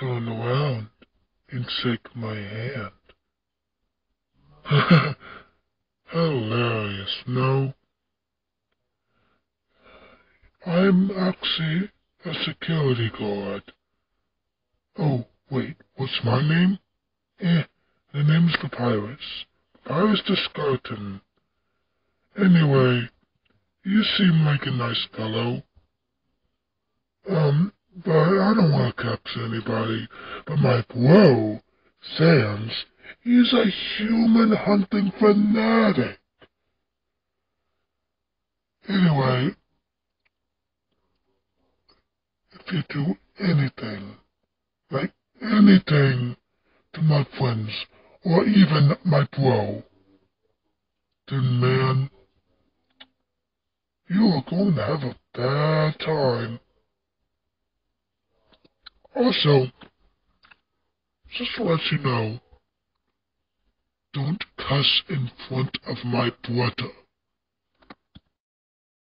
turn around and shake my hand. Hilarious, no? I'm actually a security guard. Oh, wait, what's my name? Eh, the name's Papyrus. Papyrus the Skeleton. Anyway, you seem like a nice fellow. But I don't want to capture anybody. But my bro, Sans, he's a human hunting fanatic. Anyway, if you do anything, like anything to my friends, or even my bro, then man, you are going to have a bad time. Also, just to let you know, don't cuss in front of my brother.